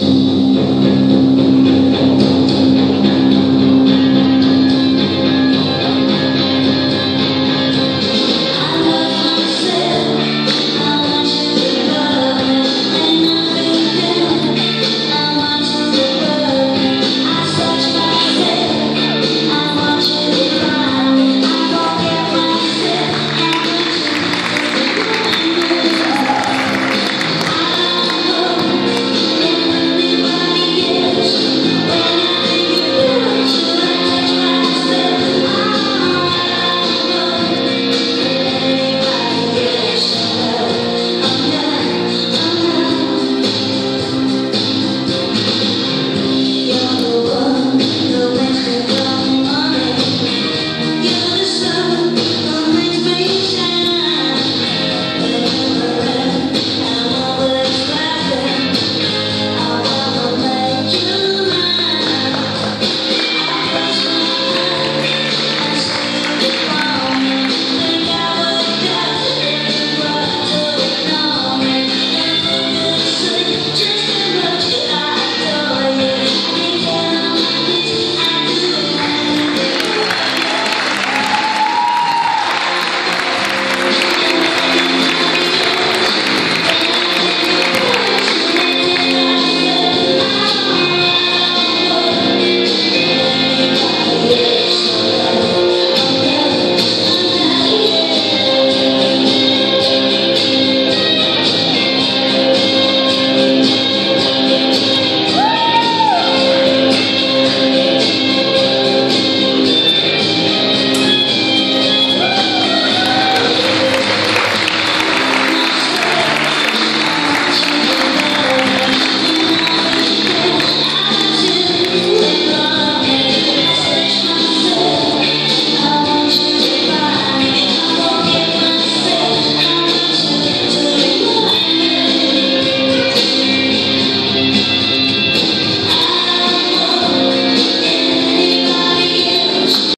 Mm-hmm.